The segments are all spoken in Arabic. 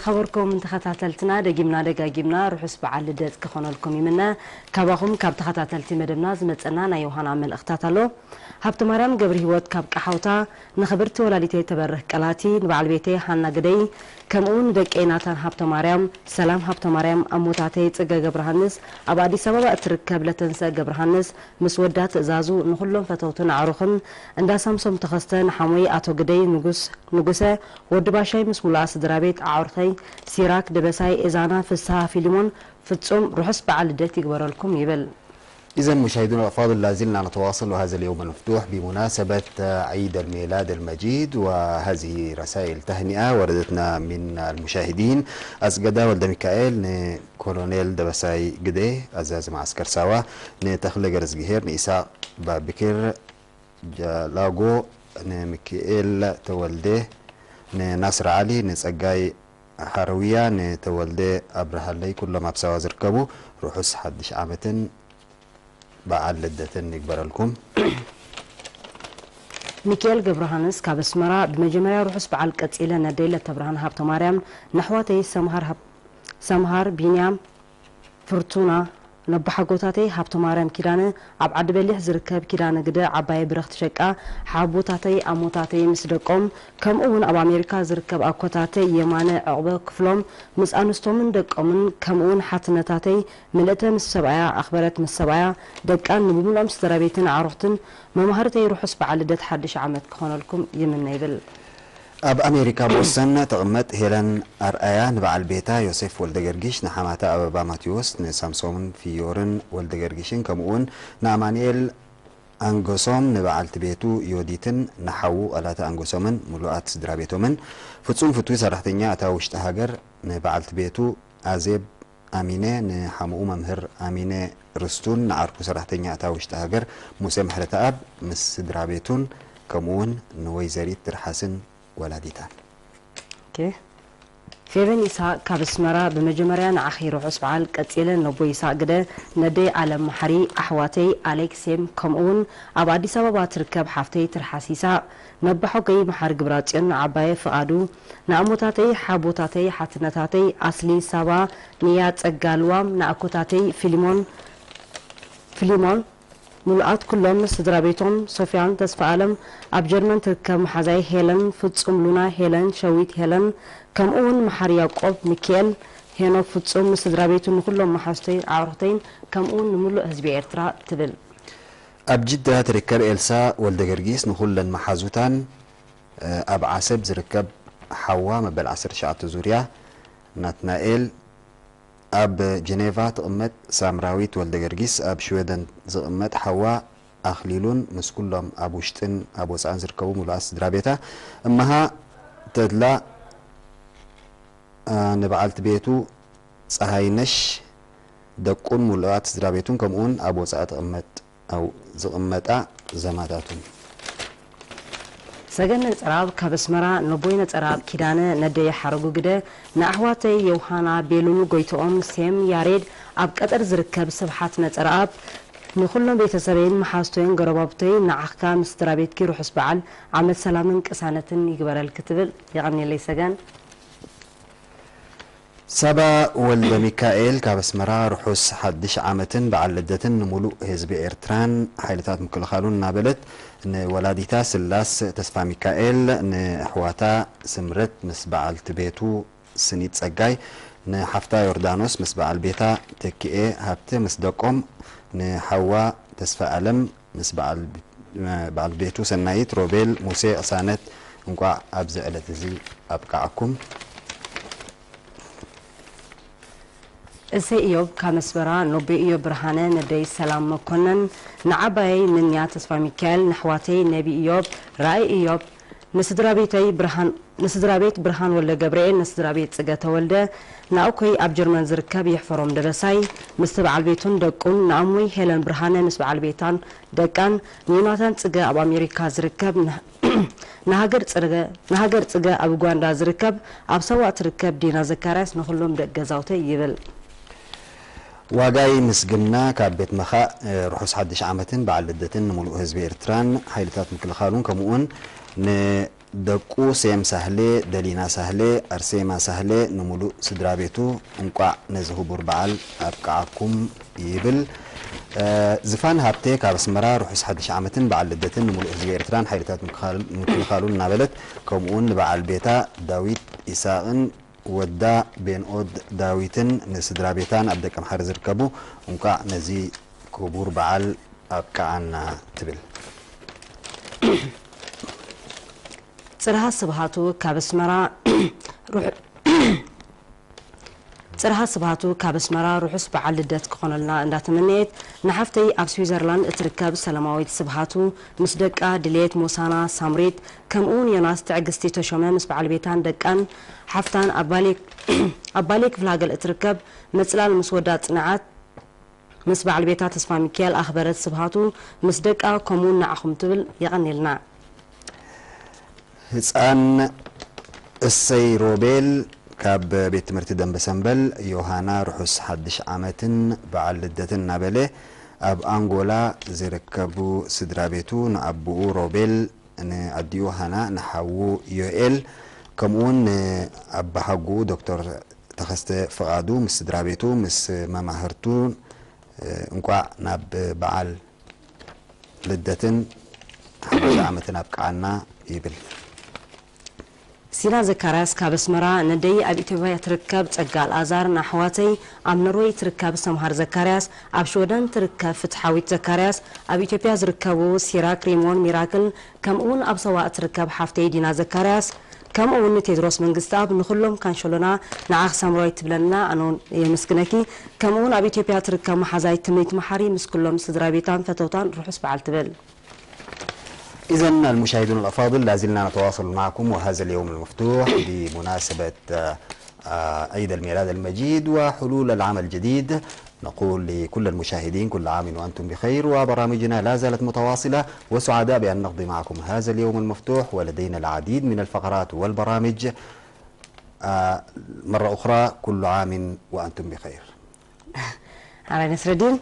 ዝኸበርኩም ተኸታተልትና ደጊምና ደጋጊምና ርሑስ በዓል ልደት ክኾነልኩም ይምነ። ካባኹም ካብ ተኸታተልቲ መደብና ዝመፀና ናይ ዮሃና መልእኽታት ኣሎ ሃብቲ ማርያም ገብሪ ሂወት ካብ ቃሓውታ ንኽብርቲ ወላዲተይ ተበርህ ቀላቲ ንበዓል ቤተይ ሃና ግደይ። ከምኡውን ደቂ ናታን ሃብተ ማርያም ሰላም ሃብተ ማርያም ኣሞታተይ ፅገ ገብረሃንስ ኣብ ኣዲስ ኣበባ እትርከብ ለተንሰ ገብረሃንስ ምስ ወዳ ትእዛዙ ንኩሎም ፈተውትን ኣዕሩኽን እንዳ ሳምሶም ተኸስተ ንሓሞይ ኣቶ ግደይ ንጉሰ ወዲ ባሻይ ምስ ሙሉኣ ስድራ ቤት ኣዕሩኸይ ሲራክ ደበሳይ እዛና ፍስሃ ፊሊሞን ፍጹም ርሑስ በዓል ልደት ይግበረልኩም ይብል إذا مشاهدينا الأفاضل لازلنا نتواصل وهذا اليوم المفتوح بمناسبة عيد الميلاد المجيد وهذه رسائل تهنئة وردتنا من المشاهدين. أسجدا ولد ميكائيل كولونيل دبساي قدي أزاز معسكر سوا نتخلق رزقهير نإساء بابكر جلاغو ميكائيل تولده ناصر علي نسقاي حروية نتولده أبرهالي كلهم أبسوا زركبو روحوس حدش عامتن. በዓል ልደትን ይግበረልኩም ሚካኤል ገብረሃንስ ካብ ኣስመራ ብመጀመርያ ርሑስ በዓል ቀፂለ ነደይ ለተብርሃን ሃብተ ማርያም ንኣሕዋተይ ሰምሃር ቢንያም ፍርቱና ነባሓጎታተይ ሃብተ ማርያም ኪዳነ ኣብ ዓዲ በሊሕ ዝርከብ ኪዳነ ግደ ዓባይ ብረኽቲ ሸቃ ሓቦታተይ ኣሞታተይ ምስ ደቆም ከምኡ እውን ኣብ ኣሜሪካ ዝርከብ ኣኮታተይ የማነ ዕቕበ ክፍሎም ምስ ኣንስቶምን ደቆምን ከምኡ እውን ሓትነታተይ ምልእተ ምስ ሰብኣያ ኣኽበረት ምስ ሰብኣያ ደቃን ንምሉኦም ስድራ ቤትን መማህርተይ ርሑስ በዓል ልደት ሓድሽ ዓመት ክኾነልኩም ይምነ ይብል ኣብ ኣሜሪካ ቦስተን ተቕመጥ ሄለን ኣርኣያ ንበዓል ቤታ ዮሴፍ ወልደ ገርጊሽ ንሓማታ ኣበባ ማቴዎስ ንሳምሶምን ፊዮርን ወልደ ገርጊሽን ከምኡውን ንኣማንኤል ኣንጎሶም ንበዓልቲ ቤቱ ዮዲትን ንሓዉ ቀላተ ኣንጎሶምን ሙሉኣት ስድራ ቤቶምን ፍጹም ፍቱይ ሰራሕተኛ እታ ውሽጢ ሃገር ንበዓልቲ ቤቱ ኣዜብ ኣሚነ ንሓሙኡ መምህር ኣሚነ ርስቱን ንዓርኩ ሰራሕተኛ እታ ውሽጢ ሃገር ሙሴ ምሕረተ ኣብ ምስ ስድራ ቤቱን ከምኡውን ንወይዘሪት ትርሓስን ወላዲታን ፌቨን ይስሐቅ ካብ ኣስመራ ብመጀመርያ ንዓኺ ርሑስ በዓል ቀፂለ ነቦ ይስሐቅ ግደ ነደይ ዓለም ማሕሪ ኣሕዋተይ ኣሌክሴም ከምኡውን ኣብ ኣዲስ ኣበባ ትርከብ ሓፍተይ ትርሓስ ይስሐቅ ነባሖገይ መሓሪ ግብራፅዮን ንዓባየ ፍቓዱ ንኣሞታተይ ሓቦታተይ ሓትነታተይ ኣስሊ ሳባ ንያ ፀጋልዋም ንኣኮታተይ ፊሊሞን ፊሊሞን ሙሉኣት ኩሎም ስድራ ቤቶም ሶፊያን ተስፋ ኣለም ኣብ ጀርመን ትርከብ መሓዛይ ሄለን ፍጹም ሉና ሄለን ሸዊት ሄለን ከምኡ እውን መሓር ያቆብ ሚካኤል ሄኖክ ፍጹም ስድራ ቤቱ ንኩሎም መሓዝተይ ኣዕሩኽተይን ከምኡ እውን ንምሉእ ህዝቢ ኤርትራ ትብል ኣብ ጅዳ ትርከብ ኤልሳ ወልደ ገርጊስ ንኩለን መሓዙታን ኣብ ዓሰብ ዝርከብ ሓዋ መበል 19 ዙርያ ናትናኤል ኣብ ጀኔቫ ትቕመጥ ሳምራዊት ወልደ ገርጊስ ኣብ ሽዌደን ዝቕመጥ ሓዋ ኣኽሊሉን ምስ ኩሎም ኣብ ውሽጥን ኣብ ወፃእን ዝርከቡ ሙሉኣት ስድራ ቤታ እመሃ ተድላ ንበዓልቲ ቤቱ ፀሃይነሽ ደቁን ሙሉኣት ስድራ ቤቱን ከምኡውን ኣብ ወፃእ ትቕመጥ ዝቕመጣ ዘማታቱን ሰገን ነፀራብ ካብ ኣስመራ ነቦይ ነፀራብ ኪዳነ ነደየ ሓረጉ ግደ ንኣሕዋተይ የውሃና ቤሉኑ ጎይቶኦም ሴም ያሬድ ኣብ ቀጠር ዝርከብ ስብሓት ነፀራብ ንኩሎም ቤተሰበይን መሓዝቶይን ገረባብቶይ ንዓኽካ ምስ ስድራ ርሑስ በዓል ዓመት ሰላምን ቅሳነትን ይግበረል ክትብል ይቐኒለይ ሰገን ሰባ ወልደ ሚካኤል ካብ ኣስመራ ርሑስ ሓድሽ ዓመትን በዓል ልደትን ንሙሉእ ህዝቢ ኤርትራን ሓይልታት ምክልኻሉን እናበለት ንወላዲታ ስላስ ተስፋ ሚካኤል ንኣሕዋታ ስምረት ምስ በዓልቲ ቤቱ ስኒት ፀጋይ ንሓፍታ ዮርዳኖስ ምስ በዓል ቤታ ተኪኤ ሃብቲ ምስ ደቆም ንሓዋ ተስፋ ኣለም ምስ በዓል ቤቱ ሰናይት ሮቤል ሙሴ ቅሳነት እንቋ ኣብዚ ዕለት እዚ ኣብቃዓኩም እሰይ ኢዮብ ካብ መስበራ ኖቤ ኢዮብ ብርሃነ ነደይ ሰላም መኮነን ንዓባየይ ምንያ ተስፋ ሚካኤል ንኣሕዋተይ ነቢ ኢዮብ ራእይ ኢዮብ ንስድራ ቤተይ ንስድራ ቤት ብርሃን ወልደ ገብርኤል ንስድራ ቤት ፅገ ተወልደ ንኣኮይ ኣብ ጀርመን ዝርከብ ይሕፈሮም ደበሳይ ምስቲ በዓል ቤቱን ደቁን ንኣሞይ ሄለን ብርሃነ ምስ በዓል ቤታን ደቃን ንዮናታን ፅገ ኣብ ኣሜሪካ ዝርከብ ንሃገር ፅገ ኣብ ኡጋንዳ ዝርከብ ኣብ ሰዋ ትርከብ ዲና ዘካርያስ ንኩሎም ደቂ ገዛውተይ ይብል ዋጋይ ምስግና ካብ ቤት መኻእ ርሑስ ሓድሽ ዓመትን በዓል ልደትን ንሙሉእ ህዝቢ ኤርትራን ሓይልታት ምክልኻሉን ከምኡውን ደቁ ሴም ሳህሌ ደሊና ሳህሌ አርሴማ ሳህሌ ንሙሉእ ስድራ ቤቱ እንቋዕ ነዚ ህቡር በዓል ኣብቅዓኩም ይብል ዝፋን ሃብቴ ካብ ኣስመራ ርሑስ ሓድሽ ዓመትን በዓል ልደትን ንሙሉእ ህዝቢ ኤርትራን ሓይልታት ምክልኻሉን እናበለት ከምኡውን ንበዓል ቤታ ዳዊት ኢሳቅን ወዳ ቤንኦድ ዳዊትን ንስድራ ቤታን ኣብ ደቀ ምሓር ዝርከቡ እንቋዕ ነዚ ክቡር በዓል ኣብቅዓና ትብል ፅርሃ ስብሃቱ ካብ ኣስመራ ፅርሃ ስብሃቱ ካብ ኣስመራ ርሑስ በዓል ልደት ክኾነልና እንዳተመነየት ንሓፍተይ ኣብ ስዊዘርላንድ እትርከብ ሰላማዊት ስብሃቱ ምስ ደቃ ድሌት ሞሳና ሳምሬት ከምኡውን ዮናስ ትዕግስቲ ተሾመ ምስ በዓል ቤታን ደቃን ሓፍታን ኣብ ባሌ ክፍለ ሃገር እትርከብ መፅላል ምስ ወዳ ፅንዓት ምስ በዓል ቤታ ተስፋ ሚካኤል ኣኽበረት ስብሃቱ ምስ ደቃ ከምኡውን ንዓኹም ትብል የቐኒልና። ህፃን እሰይ ሮቤል ካብ ቤት ትምህርቲ ደንበ ሰንበል ዮሃና ርሑስ ሓድሽ ዓመትን በዓል ልደትን እናበለ ኣብ ኣንጎላ ዝርከቡ ስድራ ቤቱ ንኣቦኡ ሮቤል ንኣዲኡ ሃና ንሓዉ ዮኤል ከምኡውን ንኣባሃጉ ዶክተር ተኸስተ ፍቓዱ ምስ ስድራ ቤቱ ምስ መማህርቱ እንቋዕ ናብ በዓል ልደትን ሓሙሽተ ዓመትን ኣብቅዓና ይብል ሲና ዘካርያስ ካብ ኣስመራ ነደይ ኣብ ኢትዮጵያ ትርከብ ፀጋ ኣልኣዛር ንኣሕዋተይ ኣብ ኖርዌይ ትርከብ ሰምሃር ዘካርያስ ኣብ ሽወደን ትርከብ ፍትሓዊት ዘካርያስ ኣብ ኢትዮጵያ ዝርከቡ ሲራክ ሪሞን ሚራክል ከምኡውን ኣብ ሰዋእ ትርከብ ሓፍተይ ዲና ዘካርያስ ከምኡውን ቴድሮስ መንግስቲ ኣብ ንኩሎም ካንሸሎና ንዓኽ ሳምራዊት ትብለና ኣነ የመስግነኪ ከምኡውን ኣብ ኢትዮጵያ ትርከብ መሓዛይ ትምኒት መሓሪ ምስ ኩሎም ስድራ ቤታን ፈተውታን ርሑስ በዓል ትብል إذا المشاهدون الأفاضل لازلنا نتواصل معكم وهذا اليوم المفتوح بمناسبة عيد الميلاد المجيد وحلول العام الجديد. نقول لكل المشاهدين كل عام وأنتم بخير وبرامجنا لا زالت متواصلة وسعداء بأن نقضي معكم هذا اليوم المفتوح ولدينا العديد من الفقرات والبرامج. مرة أخرى كل عام وأنتم بخير. على نسر الدين.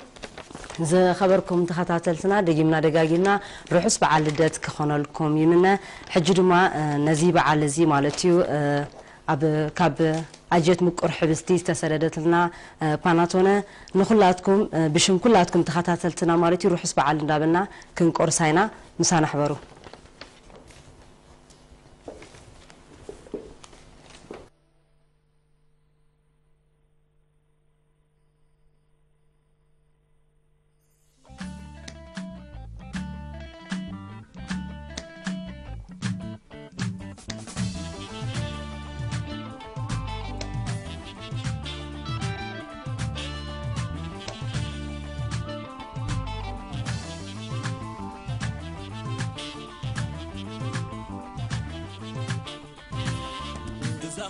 ዝኸበርኩም ተኸታተልትና ደጊምና ደጋጊምና ርሑስ በዓል ልደት ክኾነልኩም ይምነ ሕጂ ድማ ነዚ በዓል እዚ ማለት እዩ ካብ ኣጀት ምቁር ሕብስቲ ዝተሰደደትልና ፓናቶነ ንኩላትኩም ብሽም ኩላትኩም ተኸታተልትና ማለት እዩ ርሑስ በዓል እንዳበልና ክንቆርሳ ኢና ምሳና ሕበሩ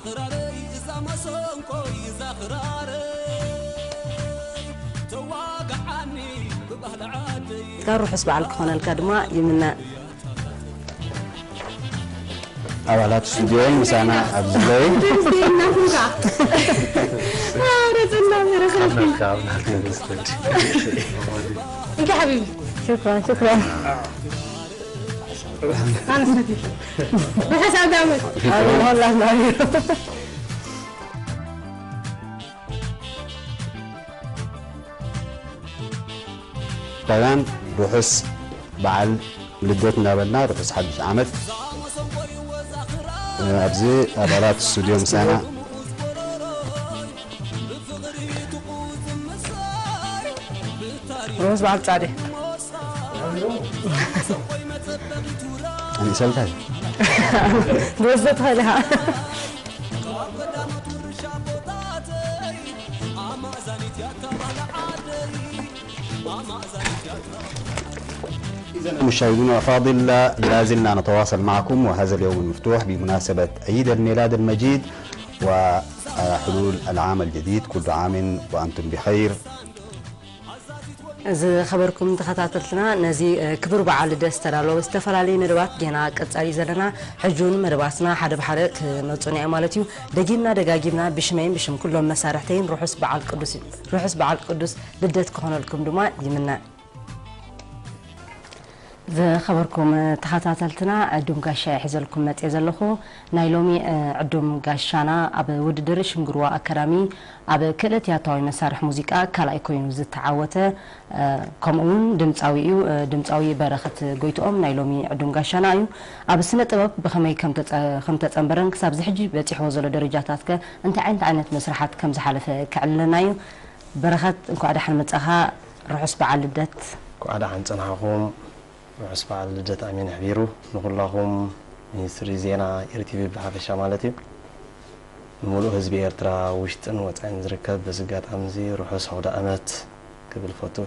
زخراري زمسون كوي زخراري. تواقع عني ببهل عادي قال روح اسمع الكهونة القدمة يمنا أولاد استوديوين مسانا أبزلوين مسانا فوقع رزلنا مرخنا فيك يا حبيبي. شكرا شكرا. آه. أنا سنتي maxaa saadaamay wallaah maayo تمام بحس بعل لدتنا نابلنا بحس حد عمل. أبزي أبرات السوديو مسانا. بحس بعل تعدي أنا سألتها بوظتها لها. مشاهدينا الافاضل لا زلنا نتواصل معكم وهذا اليوم المفتوح بمناسبة عيد الميلاد المجيد وحلول العام الجديد. كل عام وأنتم بخير. ዝኸበርኩም ተኸታተልትና ነዚ ክብር በዓል ልደት ዝተዳለወ ዝተፈላለዩ መደባት ጌና ቀፃሊ ዘለና ሕጁን መደባትና ሓደ ብሓደ ክመፁና እዩ ማለት እዩ ደጊምና ደጋጊምና ብሽመይን ብሽም ኩሎም መሳርሕተይን ርሑስ በዓል ቅዱስ ርሑስ በዓል ቅዱስ ልደት ክኾነልኩም ድማ ይምነ ዝኸበርኩም ተኸታተልትና ዕዱም ጋሻ ይሕዘልኩም መፅእ ዘለኹ ናይ ሎሚ ዕዱም ጋሻና ኣብ ውድድር ሽንግርዋ ኣካዳሚ ኣብ ክእለት ያታዊ መሳርሒ ሙዚቃ ካልኣይ ኮይኑ ዝተዓወተ ከምኡውን ድምፃዊ እዩ ድምፃዊ በረኸት ጎይትኦም ናይ ሎሚ ዕዱም ጋሻና እዩ ኣብ ስነ ጥበብ ብኸመይ ከም ተፀንበረን ክሳብ ዚ ሕጂ በፂሕዎ ዘሎ ደረጃታት ከ እንታይ ዓይነት ዓይነት መስራሓት ከም ዝሓለፈ ክዕልለና እዩ በረኸት እንኳዕ ዳሓን መፀኻ ርሑስ በዓል ልደት እንኳዕ ዳሓን ፀናሕኹም ርሑስ በዓል ልደት ኣሜን ኣሕቢሩ ንኩላኹም ሚኒስትሪ ዜና ኤርቲቪ ብሓፈሻ ማለት እዩ ንሙሉእ ህዝቢ ኤርትራ ውሽጥን ወፃኢን ዝርከብ በዚ ኣጋጣሚ እዚ ርሑስ ኣውደ ኣመት ክብል ፈቱ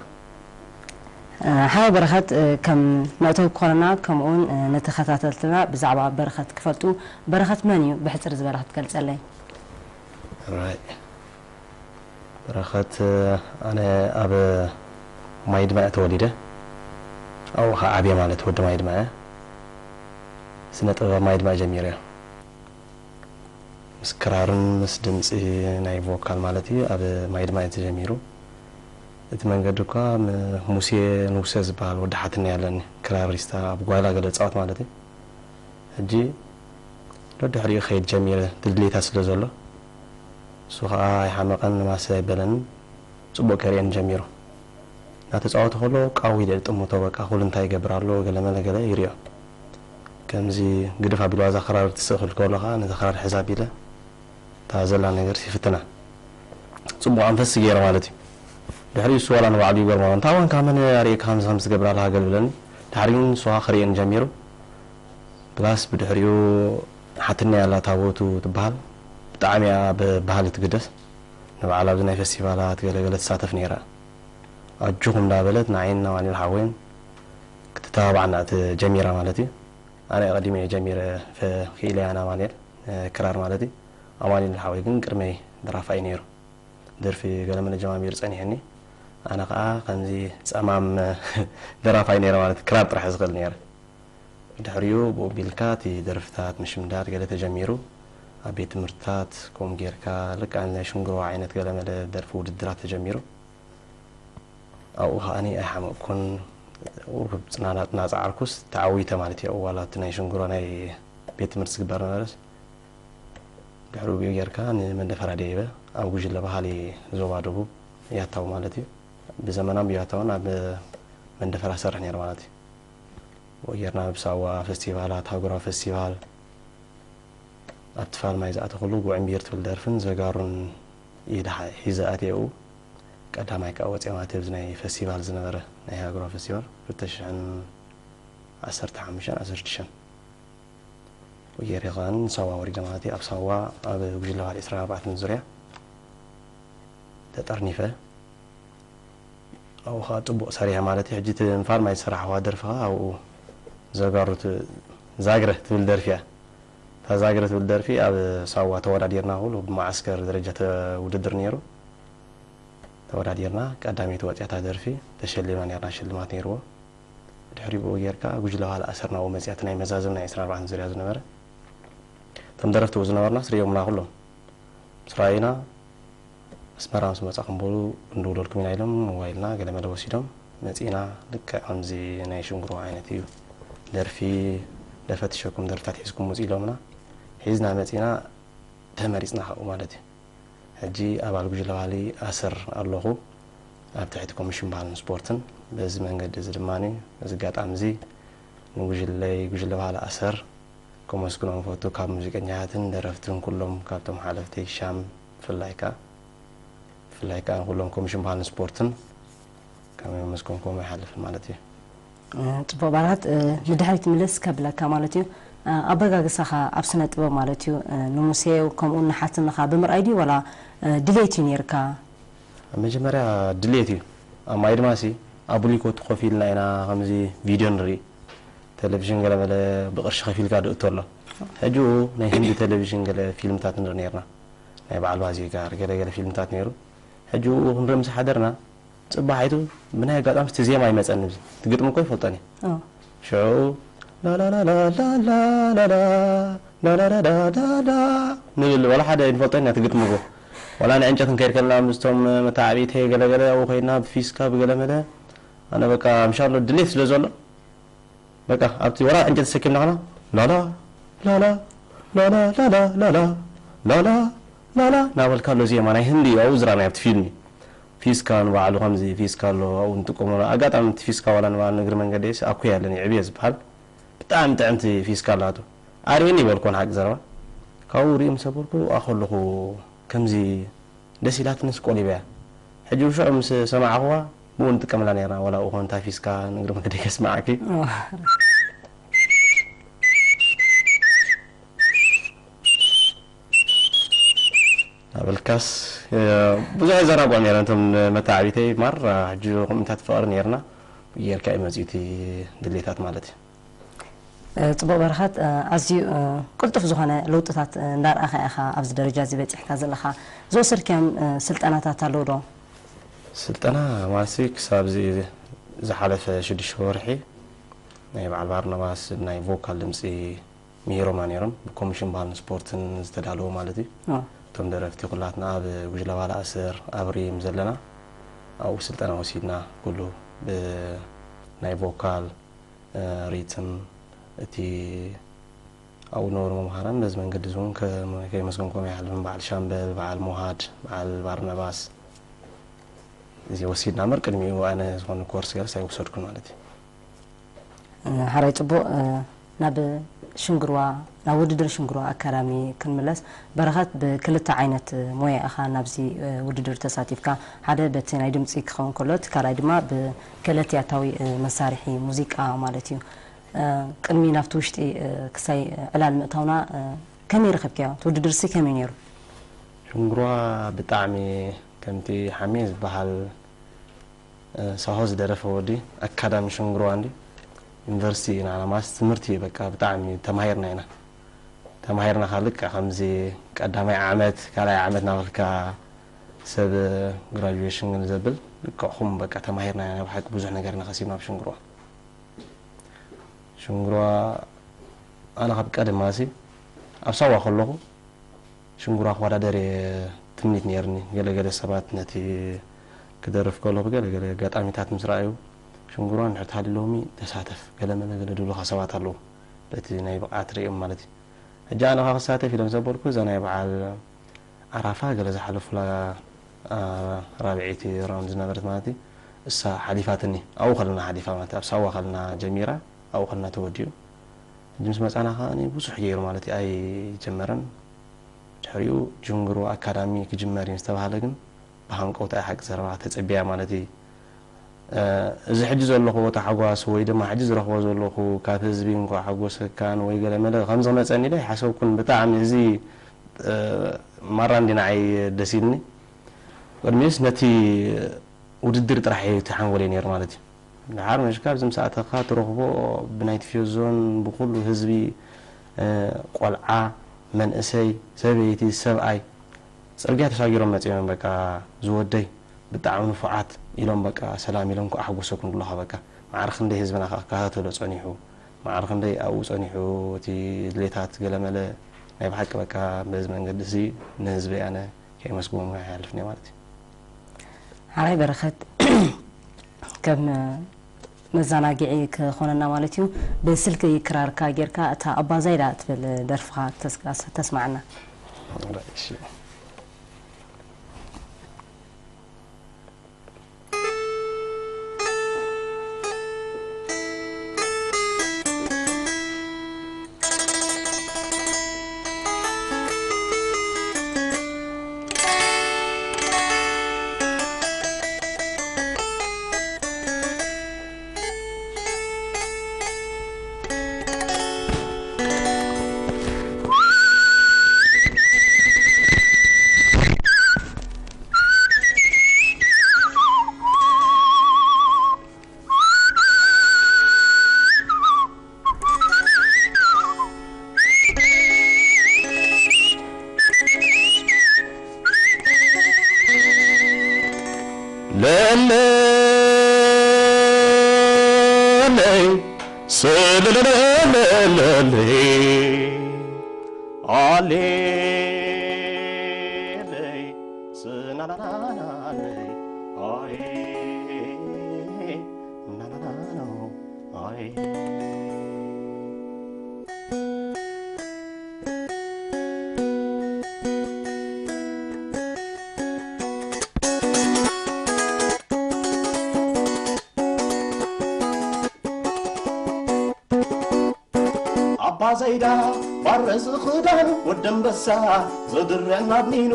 ሓዊ በረኸት ከም መእተዊ ክኾነና ከምኡውን ነተኸታተልትና ብዛዕባ በረኸት ክፈልጡ በረኸት መን እዩ ብሕፅር ዝበለ ክትገልፀለይ ራይ በረኸት ኣነ ኣብ ማይ ድማ ተወሊደ ኣብኡ ኸ ዓብየ ማለት ወዲ ማይ ድማ እየ ስነ ጥበብ ማይ ድማ ጀሚረ እየ ምስ ክራርን ምስ ድምፂ ናይ ቮካል ማለት እዩ ኣብ ማይ ድማ እዩ ተጀሚሩ እቲ መንገዲ እኳ ሙሴ ንጉሴ ዝበሃል ወዲ ሓትኒ ያለኒ ክራሪስታ ኣብ ጓይላ ገለ ፃወት ማለት እዩ ሕጂ ደድሕሪኡ ከይድ ጀሚረ ድልድሌታ ስለ ዘሎ እሱ ከዓ ኣይሓመቐን ማሰ ኣይበለንን ፅቡቅ ከሪአን ጀሚሩ እናተፃወተ ከሎ ቃዊ ጥሙቶ በቃ ኩሉ እንታይ ይገብር ኣሎ ገለመለ ገለ ይርዮ ከምዚ ግድፍ ኣቢልዋ እዛ ክራር ትስእክል ከሎ ከዓ ነዚ ክራር ሕዛ ኣቢለ እታ ዘላ ነገር ይፍትና። ፅቡቅ ኣንፈሲ ገይረ ማለት እዩ። ድሕሪ እሱ ዋላ ንባዕሉ ይገርሞ እንታ ዋንካ መን ኣርእካ ከምዚ ከም ዝገብር ኣለካ ገል ብለኒ። ድሕሪ ግን እሱኻ ክሪአን ጀሚሩ። ፕላስ ብድሕሪኡ ሓትኒ ያላ ታቦቱ ትበሃል። ብጣዕሚ እያ ብባህሊ ትግደስ። ንበዓል ኣብዚ ናይ ፌስቲቫላት ገለገለ ትሳተፍ ነይራ ኣጅኹም እንዳበለት ንዓይን ናዋኒል ሓወይን ክትተባባዕና እቲ ጀሚራ ማለት እዩ ኣነ ቀዲመ ጀሚረ ክኢለ ያና ማንኤል ክራር ማለት እዩ ኣማኒል ሓወይ ግን ቅድመይ ደራፋይ ነይሩ ደርፊ ገለመለ ጀማሚር ፀኒሐኒ ኣነ ከዓ ከምዚ ፀማም ደራፋይ ነይረ ማለት ክራር ጥራሕ ዝኽእል ነይረ ድሕሪኡ ብኡ ቢልካ እቲ ደርፍታት ምሽምዳድ ገለ ተጀሚሩ ኣብ ቤት ትምህርትታት ከምኡ ጌርካ ልክ ናይ ሽንግሮ ዓይነት ገለመለ ደርፊ ውድድራት ተጀሚሩ ኣብኡ ከዓኒ ኣይሓመቕኩን ፅናናት እናፃዓርኩስ ተዓዊተ ማለት እዩ ዋላ እቲ ናይ ሽንግሮ ናይ ቤት ትምህርቲ ዝግበር ነበረስ ድሕሪ ብኡ ጌርካ ንመንደፈራ ደይበ ኣብ ጉጅለ ባህሊ ዞባ ደቡብ እያታው ማለት እዩ ብዘመናዊ ብያታውን ኣብ መንደፈራ ሰርሕ ነይረ ማለት እዩ ወጌርና ብሳዋ ፌስቲቫላት ሃገራዊ ፌስቲቫል ኣብ ትፋል ማይ ዝኣተ ኩሉ ጉዕምቢር ትብል ደርፍን ዘጋሩን ኢዳ ሒዘ ኣትየኡ ቀዳማይ ከዓ ወፅአ ማለት ኣብዚ ናይ ፌስቲቫል ዝነበረ ናይ ሃገራዊ ፌስቲቫል 2015 16 ወጌር ከን ሳዋ ወሪደ ማለት እዩ ኣብ ሳዋ ኣብ ጉጅለ ባህሊ 24 ዙርያ ተጠርኒፈ ኣብኡ ከዓ ፅቡቅ ሰሪሐ ማለት እዩ ሕጂ እቲ ምፋል ማይ ዝሰራሕዋ ደርፊ ከዓ ኣብኡ ዘጋሩ ዛግረ ትብል ደርፊ እያ እታ ዛግረ ትብል ደርፊ ኣብ ሳዋ ተወዳዲርና ኩሉ ብማዓስከር ደረጃ ውድድር ነይሩ ተወዳዲርና ቀዳሚት ወፅያታ ደርፊ ተሸሊማ ነርና ሽልማት ነይርዎ ድሕሪ ብኡ ጌርካ ጉጅለ ባህሊ ኣሰርና ኡ መፅያት ናይ መዛዝም ናይ 24 ዙርያ ዝነበረ እቶም ደረፍቲ ኡ ዝነበርና ስርዮምና ኩሎም ምስ ረኣዩና ኣስመራ ምስ መፃኹም በሉ እንድውለልኩም ኢና ኢሎም ሞባይልና ገለመለ ወሲዶም መፂና ልክዕ ከምዚ ናይ ሽንጉሮ ዓይነት እዩ ደርፊ ደፈትሸኩም ደርፍታት ሒዝኩም ውፅ ኢሎምና ሒዝና መፂና ተመሪፅና ካብኡ ማለት እዩ ሕጂ ኣባል ጉጅለ ባህሊ ኣስር ኣለኹ ኣብ ትሕቲ ኮሚሽን ባህልን ስፖርትን በዚ መንገዲ እዚ ድማ እዚ ኣጋጣሚ እዚ ንጉጅለይ ጉጅለ ባህሊ ኣሰር ከመስግኖም ፈቱ ካብ ሙዚቀኛታትን ደረፍትን ኩሎም ካብቶም ሓለፍቲ ሻም ብፍላይ ከዓ ብፍላይ ከዓ ኩሎም ኮሚሽን ባህልን ስፖርትን ከም መስኮንኮም ኣይሓልፍን ማለት እዩ ፅቡቅ ባላት ንድሕሪት ምልስ ከብለካ ማለት እዩ ኣበጋግሳኻ ኣብ ስነ ጥበብ ማለት እዩ ንሙሴ ከምኡ ንሓትንኻ ብምርኣይ ድዩ ወላ ድሌት እዩ ነርካ መጀመርያ ድሌት እዩ ኣብ ማይ ድማ ሲ ኣብ ቡሊኮት ኮፍ ኢልና ኢና ከምዚ ቪድዮ ንርኢ ቴሌቭዥን ገለ መለ ብቅርሺ ከፊልካ ድእቶ ኣሎ ሕጂ ናይ ህንዲ ቴሌቭዥን ገለ ፊልምታት ንርኢ ነርና ናይ በዓል ባዜጋር ገለገለ ፊልምታት ነይሩ ሕጂ ክንርኢ ምስ ሓደርና ፅባሒቱ ብናይ ኣጋጣሚ እቲ ዜማ ይመፀኒ ትግጥም እኮ ይፈልጦን እየ ሽዑ ንብል ወላ ሓደ ይንፈልጦን እያ ትግጥም እኮ ወላ ናይ ዕንጨት ንከይድ ከለና ምስቶም መታዓቢት ገለገለ ኣብኡ ኮይድና ብፊስካ ብገለመለ ኣነ በቃ ምሻሎ ድሌት ስለ ዘሎ በቃ ኣብቲ ወራ ዕንጨይቲ ተሰኪምና ኸና ላላ ናበልካ ኣሎ ዜማ ናይ ህንዲ ኣብኡ ዝረኣናዮ ኣብቲ ፊልሚ ፊስካ ንባዕሉ ከምዚ ፊስካ ኣሎ ኣብኡ ንጥቀመሉ ኣጋጣሚ እቲ ፊስካ ዋላ ንባዕሉ ንእግሪ መንገዲ ስ ኣኩያ ኣለኒ ዕብየ ዝበሃል ብጣዕሚ ጥዕምቲ ፊስካ ኣላቱ ኣርየኒ ይበልኮን ሓቂ ዘረባ ካብኡ ሪኦም ሰበርኩ ኣከለኹ ከምዚ ደስ ኢላትንስ ቆሊበ እያ ሕጂ ውሽዑ ምስ ሰማዕኽዋ ብኡ ንጥቀመላ ነርና ዋላ እኮ እንታይ ፊስካ ንእግሪ መንገዲ ከስማዓኪ ናበልካስ ብዙሕ ዘናግዖ ነረ እንቶም መታዓቢተይ ማር ሕጂ ከምኡንታት ፍቅሪ ነርና ጌርካ እዩ መፅኡ እቲ ድሌታት ማለት እዩ ፅቡቅ በረኸት ኣዝዩ ቅልጡፍ ዝኾነ ለውጥታት እንዳርኣኻ ኢኻ ኣብዚ ደረጃ እዚ በፂሕካ ዘለኻ ዝወሰድክዮም ስልጠናታት ኣለዉ ዶ ስልጠና ማለት ክሳብ ዚ ዝሓለፈ ሽዱሽተ ወርሒ ናይ በዓል ባርናባስ ናይ ቮካል ድምፂ ሚሂሮማ ነይሮም ብኮሚሽን ባህልን ስፖርትን ዝተዳለዎ ማለት እዩ እቶም ደረፍቲ ኩላትና ኣብ ጉጅለ ባላ እስር ኣብ ሪም ዘለና ኣብኡ ስልጠና ወሲድና ኩሉ ብናይ ቮካል ሪትም እቲ ኣብኡ ነበሩ መምሃራን በዚ መንገዲ እዚ እውን ከይመስገንኮም ይሓልፍን በዓል ሻምበል በዓል ሞሃድ በዓል ባርናባስ እዚ ወሲድና መር ቅድሚኡ ኣነ ዝኾነ ኮርስ ገርስ ኣይወሰድኩን ማለት እዩ። ሓራይ ፅቡቅ ናብ ሽንግርዋ ናብ ውድድር ሽንግርዋ ኣካዳሚ ክንምለስ። በረኸት ብክልተ ዓይነት ሞያ ኢኻ ናብዚ ውድድር ተሳቲፍካ። ሓደ በቲ ናይ ድምፂ ክኸውን ከሎ እቲ ድማ ብከለትያታዊ መሳርሒ ሙዚቃ ማለት እዩ ቅድሚ ናብቲ ውሽጢ ክሳይ ዕላል ምእታውና ከመይ ረኸብክዮ እቲ ውድድር ሲ ከመይ ነይሩ ሽንግርዋ ብጣዕሚ ከምቲ ሓሜ ዝበሃል ሳሆ ዝደረፈ ወዲ ኣካዳሚ ሽንግርዋ እንዲ ዩኒቨርሲቲ ኢና ማስ ትምህርቲ እዩ በቃ ብጣዕሚ ተማሂርና ኢና ተማሂርና ካ ልክዕ ከምዚ ቀዳማይ ዓመት ካልኣይ ዓመት ናበልካ ሰብ ግራጁዌሽን ዘብል ልክዕኹም በቃ ተማሂርና ኢና ብሓቂ ብዙሕ ነገር ኢና ከሲብና ኣብ ሽንግርዋ ሽንግርዋ ኣነ ካብ ቀደም ማሲ ኣብ ሳዋ ከለኹ ሽንግርዋ ክወዳደር ትምኒት ነርኒ ገለገለ ሰባት ነቲ ክደርፍ ከለኹ ገለገለ ኣጋጣሚታት ምስ ረኣዩ ሽንጉሯ ንድሕር ተሃሊሎሚ ተሳተፍ ገለመለ ገለ ድብሉካ ሰባት ኣለዉ በቲ ናይ ብቕዓት ርኦም ማለት እዩ ሕጂ ኣነ ካ ክሳተፍ ኢሎም ዘበልኩ እዛ ናይ በዓል ዓራፋ ገለ ዝሓለፉላ ራብዒቲ ራውንድ ዝነበረት ማለት እዩ እሳ ሓሊፋትኒ ኣብኡ ከለና ሓሊፋ ማለት ኣብ ሳዋ ከለና ጀሚራ ኣብኡ ከለና ተወዲኡ ሕጂ ምስ መፃና ከዓኒ ብዙሕ ገይሩ ማለት እዩ ኣይጀመረን ድሕሪኡ ጅንግሮ ኣካዳሚ ክጅመር እዩ ዝተባሃለ ግን ብሃንቀውታ ኣይ ሓቂ ዘረባ ተፀቢያ ማለት እዩ እዚ ሕጂ ዘለኹ ተሓጓስ ወይ ድማ ሕጂ ዝረኽቦ ዘለኹ ካብ ህዝቢ እንኳ ሓጎሰካን ወይ ገለ መለ ከምዚ ክመፀኒ ዳ ሓሰብኩን ብጣዕሚ እዚ ማራ እንዲ ንዓይ ደስ ኢልኒ ቅድሚስ ነቲ ውድድር ጥራሕ እቲ ሓንጎለ ነይሩ ማለት እዩ ድሓር መሽካ ብዚ ምሰኣተካ ትረኽቦ ብናይ ቲፊዮዞን ብኩሉ ህዝቢ ቆልዓ መንእሰይ ሰበይቲ ሰብኣይ ፅርግያ ተሻጊሮም መፅኦም በቃ ዝወደይ ብጣዕሚ ንፉዓት ኢሎም በቃ ሰላም ኢሎም ኣሓጎሰኩም ብለኻ በቃ ማዕር ክንደይ ህዝብና ክከታተሎ ፀኒሑ ማዕር ክንደይ ኣብኡ ፀኒሑ እቲ ድሌታት ገለመለ ናይ ብሓቂ በቃ በዚ መንገዲ እዚ ንህዝቢ ኣነ ከይመስግቦም ይሓልፍኒ ማለት እዩ ሓራይ በረኸት ከም መዘናግዒ ክኾነና ማለት እዩ። ብስልኪ ክራርካ ጌርካ እታ ኣባዛይዳ ትብል ደርፍኻ ተስማዕና ክዳኑ ወደንበሳ ዘድረና ብኒኑ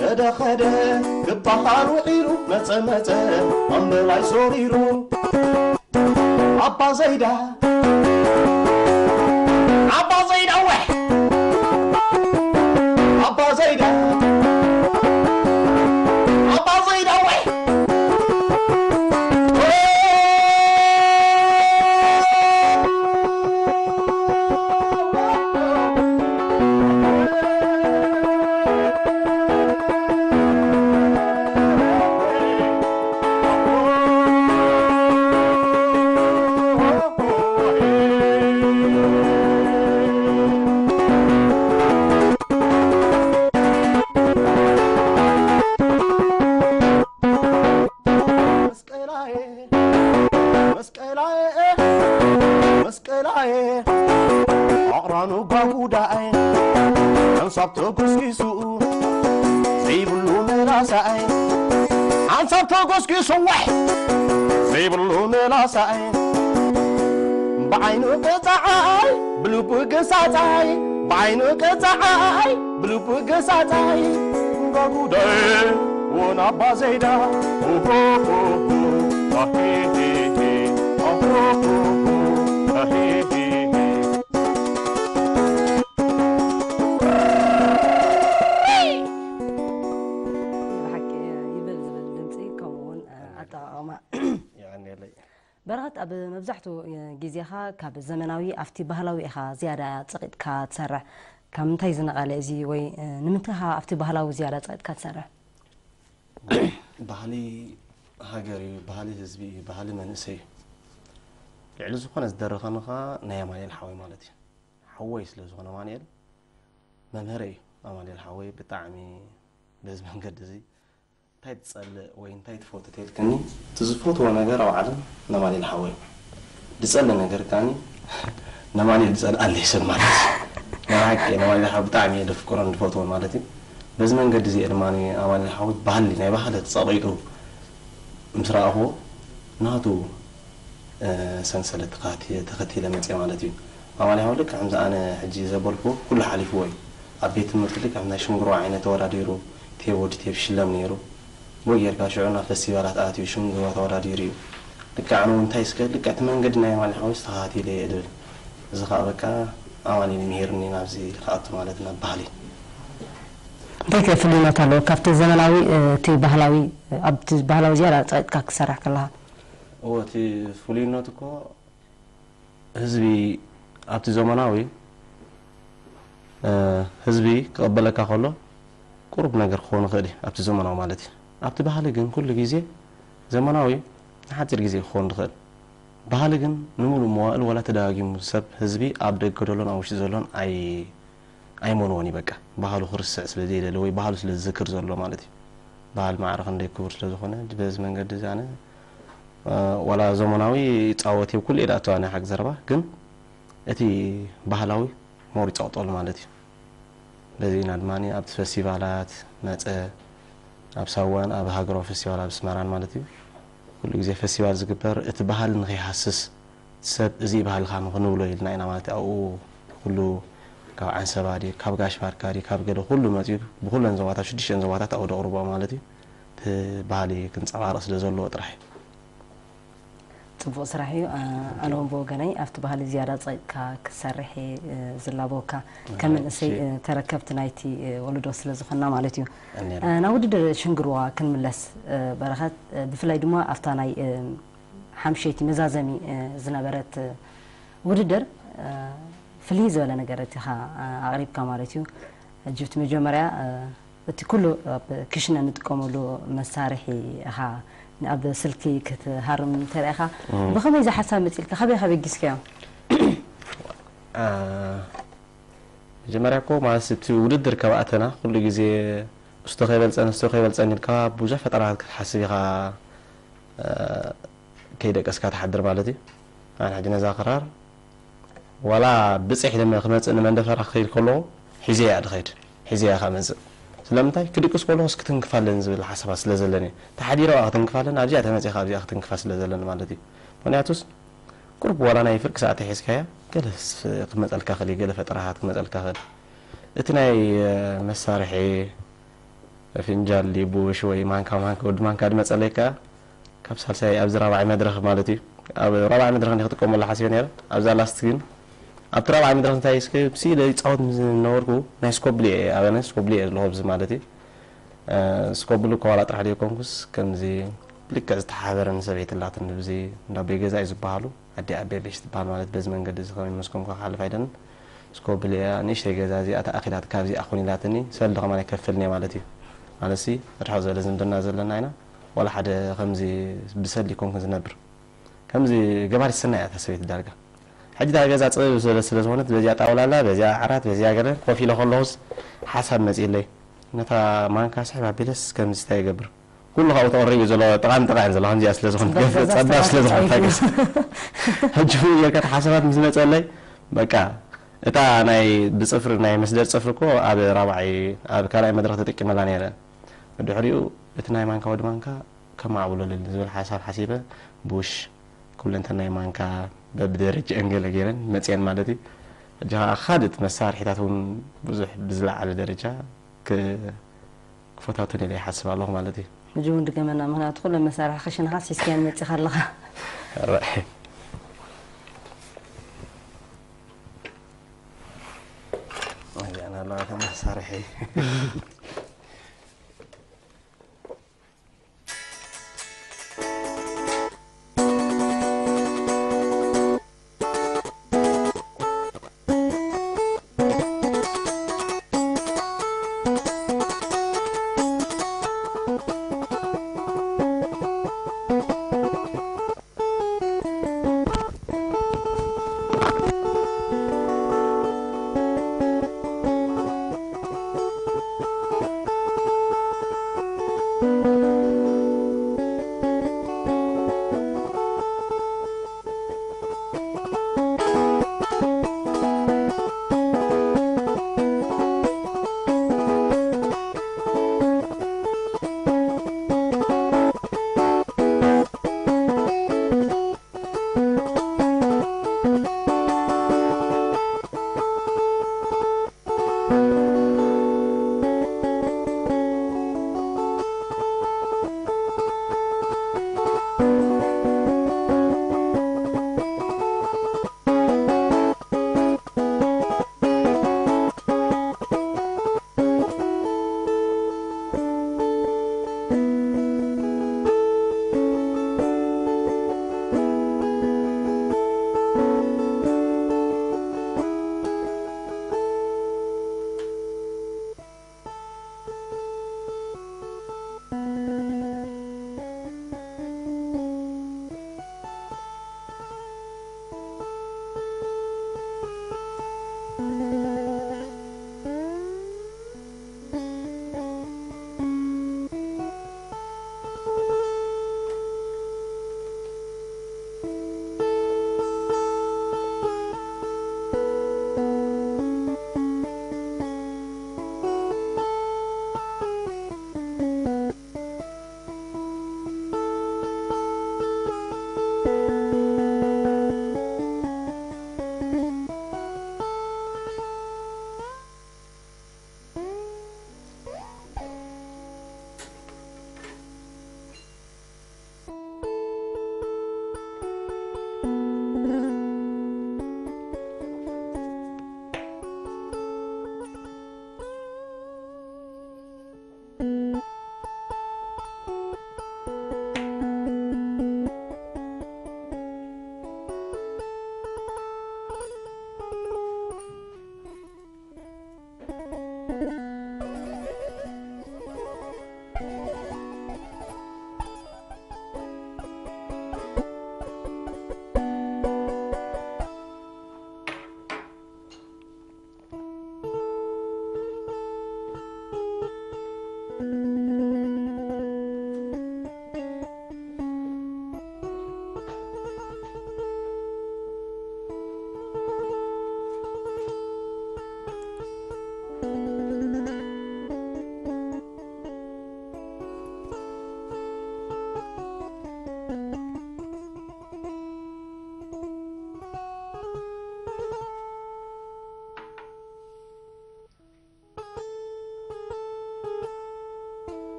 ከደ ኸደ ክበሃል ውዒሉ መፀ መፀ ኣንበላይ ሶሪሩ ኣባ ዘይዳ ተጎስጊሱ ዋሕ ዘይብሉ መላሳኣይ ብዓይኑ ቅፃዓይ ብልቡ ገሳፃይ ብዓይኑ ቅፃዓይ ብልቡ ገሳፃይ ጓጉዳይ ወን ኣባ ዘይዳ ኦሆ አሄሄሄ ኦሆ አሄሄሄ መብዛሕትኡ ግዜኻ ካብ ዘመናዊ ኣብቲ ባህላዊ ኢኻ ዝያዳ ፀቂጥካ ትሰርሕ ካብ ምንታይ ዝነቐለ እዚ ወይ ንምንታይ ኻ ኣብቲ ባህላዊ ዝያዳ ፀቂጥካ ትሰርሕ ባህሊ ሃገር እዩ ባህሊ ህዝቢ እዩ ባህሊ መንእሰይ እዩ ልዕሊ ዝኾነ ዝደረኸንኻ ናይ ኣማኒኤል ሓወይ ማለት እዩ ሓወይ ስለ ዝኾነ ኣማኒኤል መምህረ እዩ ኣማኒኤል ሓወይ ብጣዕሚ በዚ መንገዲ እዚ እንታይ ትፀልእ ወይ እንታይ ትፈቱ ተልክኒ እቲ ዝፈትዎ ነገር ኣብ ዓለም ነማኒኤል ሓወይ ዝፀልእ ነገር ካኒ ነማኒኤል ዝፀልእ ኣለ ሰብ ማለት እዩ ናይ ሓቂ ነማኒኤል ሓወይ ብጣዕሚ እየ ደፍቅሮን ዝፈትዎን ማለት እዩ። በዚ መንገዲ እዚአ ድማ ኣማኒኤል ሓወይ ባህሊ ናይ ባህሊ ተፀቂጡ ምስ ረኣኽዎ ናቱ ሰንሰለት ተኸቲለ መፅአ ማለት እዩ። ሓወይ ልክዕ ከምዚ ኣነ ሕጂ ዘበልክዎ ኩሉ ሓሊፍዎ እዩ ኣብ ቤት ትምህርቲ ልክዕ ናይ ሽምግሮ ዓይነት ተወዳዲሩ ቴብ ወዲ ቴብ ሽለም ነይሩ። ወይ ጌርካ ሽዑ ናብ ፌስቲቫላት ኣትዩ ሽምግሮ ተወዳዲሩ እዩ ልክዕ ኣነ እንታይ ስከ ልክዕ እቲ መንገዲ ናይ ኣማኒኤል ሓወይ ዝተኸቲለ እየ ድብል እዚ ከዓ በቃ ኣማኒኤል ምሄርኒ ናብዚ ከኣቱ ማለት ናብ ባህሊ እንታይ ከ ፍሉይነት ኣለዎ ካብቲ ዘመናዊ እቲ ባህላዊ ኣብቲ ባህላዊ ዝያዳ ፀቂጥካ ክሰርሕ ከለኻ እዎ እቲ ፍሉይነት እኮ ህዝቢ ኣብቲ ዘመናዊ ህዝቢ ክቐበለካ ከሎ ቁሩብ ነገር ክኾን ይኽእል እዩ ኣብቲ ዘመናዊ ማለት እዩ ኣብቲ ባህሊ ግን ኩሉ ግዜ ዘመናዊ ንሓፂር ግዜ ክኾን ይኽእል ባህሊ ግን ንሙሉእ መዋእል ወላ ተደጋጊሙ ሰብ ህዝቢ ኣብ ደገ ደሎን ኣብ ውሽጢ ዘሎን ኣይ ኣይመንዎን እዩ በቃ ባህሉ ክርስዕ ስለ ዘይደለ ወይ ባህሉ ስለ ዝዝክር ዘሎ ማለት እዩ ባህል ማዕረ ክንደይ ክቡር ስለ ዝኾነ በዚ መንገዲ እዚ ኣነ ዋላ ዘመናዊ ፃወት የብ ኩሉ ኢዳ እተዋ ናይ ሓቂ ዘረባ ግን እቲ ባህላዊ ሞር ይፀቕጠሉ ማለት እዩ በዚ ኢና ድማ ኣብቲ ፌስቲቫላት መፀ ኣብ ሳዋን ኣብ ሃገራዊ ፌስቲቫል ኣብ ስመራን ማለት እዩ ኩሉ ግዜ ፌስቲቫል ዝግበር እቲ ባህሊ ንከይሃስስ ሰብ እዚ ባህልካ ንክንብሎ ኢልና ኢና ማለት ኣብኡ ኩሉ ካብ ዓንሰባ ዲ ካብ ጋሽ ባርካ ዲ ካብ ገለ ኩሉ መፅኡ ብኩለን ዞባታት ሽዱሽተን ዞባታት ኣብኡ ደቕርቦ ማለት እዩ። እቲ ባህሊ ክንፀባርቕ ስለ ዘለዎ ጥራሕ እዩ ፅቡቅ ስራሕ እዩ ኣነ እውን ብወገነይ ኣብቲ ባህሊ ዝያዳ ፀቂጥካ ክሰርሕ ዝላበወካ ከም መንእሰይ ተረከብቲ ናይቲ ወለዶ ስለ ዝኾና ማለት እዩ ናብ ውድድር ሽንግርዋ ክንምለስ በረኸት ብፍላይ ድማ ኣብታ ናይ ሓምሸይቲ መዛዘሚ ዝነበረት ውድድር ፍልይ ዝበለ ነገር እቲ ኻ ኣቕሪብካ ማለት እዩ ሕጂ እቲ መጀመርያ እቲ ኩሉ ኣብ ክሽነ እንጥቀመሉ መሳርሒ ኢኻ ኣብ ስልኪ ክትሃርም እንተሪኢኻ ብኸመይ ዛ ሓሳብ መፂልካ ከበይ ከበይ ጊዝከዮ መጀመርያ ኮ ማለት እቲ ውድድር ከባእተና ኩሉ ግዜ እስቶ ከይበልፀን እስቶ ከይበልፀን ኢልካ ብዙሕ ፈጠራታት ክትሓስብ ኢኻ ከይደቀስካ ተሓድር ማለት እዩ ኣነ ሕጂ ነዛ ክራር ዋላ ብፅሕ ድማ ክመፅእ ንመንደፈራ ክኸይድ ከለዎ ሒዘ እያ ድኸይድ ሒዘ እያ ከመፅእ ስለምንታይ ክድቅስ ከለዎ ስ ክትንክፋለን ዝብል ሓሳባት ስለ ዘለኒ ተሓዲረ ክትንክፋለን ኣብዚኣ ተመፂኻ ኣብዚኣ ክትንክፋ ስለ ዘለኒ ማለት እዩ ምክንያቱስ ቁርብ ዋላ ናይ ፍርቂ ሰዓት ሒዝካያ ገለ ክመፀልካ ክእል እዩ ገለ ፈጠራሃት ክመፀልካ ክእል እቲ ናይ መሳርሒ ፍንጃል ቡሽ ወይ ማንካ ማንካ ወዲ ማንካ ድመፀለይካ ካብ ሳልሳይ ኣብዚ ራብዓይ መድረክ ማለት እዩ ኣብ ራብዓይ መድረክ እንዲ ክጥቀመሉ ሓሲበ ነረ ኣብዛ ላስት ግን ኣብቲ ራብዓይ መድረክ እንታይ ስከ ብሲ ይፃወት ዝነበርኩ ናይ ስኮብሊ እየ ኣነ ስኮብሊ እየ ዘለኹ ብዚ ማለት እዩ ስኮብሉ ከዋላ ጥራሕ ደ ኮንኩስ ከምዚ ልክዕ ዝተሓበረን ሰበይቲ ላትን ብዚ እንዳበይ ገዛ እዩ ዝበሃሉ ኣዲ ኣበይ ቤሽ ትበሃል ማለት በዚ መንገዲ እዚ ከመይ መስኮም ክሓልፍ ኣይደልን ስኮብል እያ ንእሽተይ ገዛ እዚኣ ተኣኪላት ካብዚ ኣኮኒላትኒ ሰልዲ ከማ ከፍልኒ ማለት እዩ ማለት ሲ ርሕቅ ዝበለ ዝምድና ዘለና ኢና ዋላ ሓደ ከምዚ ብሰሊ ኮንኩ ዝነብር ከምዚ ገባሪ ሰና እያ ሰበይቲ ዳርጋ ሕጂ ታ ገዛ ፅብብ ስለ ዝኾነት በዚያ ጣውላላ በዚያ ዓራት በዚያ ገለ ኮፍ ኢለ ከለኹስ ሓሳብ መፂለይ ነታ ማንካ ስሕብ ኣቢለስ ከምዚ እንታይ ይገብር። ኩሉ ካብኡ ተቀሪቡ ዘሎ ጥቃሚ ጥቃዕን ዘሎ ከምዚኣ ስለ ዝኾነት ፀባብ ስለ ዝኾነት ገዛ ሕጂ የርካ ሓሳባት ምስ መፀለይ በቃ እታ ናይ ብፅፍሪ ናይ መስደድ ፅፍሪ ኮ ኣብ ራብዓይ ኣብ ካልኣይ መድረክ ተጠቂመላ ነረ ድሕሪኡ እቲ ናይ ማንካ ወዲ ማንካ ከማዕብለልል ዝብል ሓሳብ ሓሲበ ቡሽ ኩለንተ ናይ ማንካ በብደረጃ እንገለ ገይረን መፅአን ማለት እዩ ሕጂ ከዓ ካልኦት መሳርሒታት እውን ብዙሕ ብዝለዓለ ደረጃ ክፈታቱን ኢለ ይሓስብ ኣለኹ ማለት እዩ ሕጂ እውን ድገመና ምክንያቱ ኩሉ መሳርሒ ክሽንካ ሒዝካያን መፂኻ ኣለኻ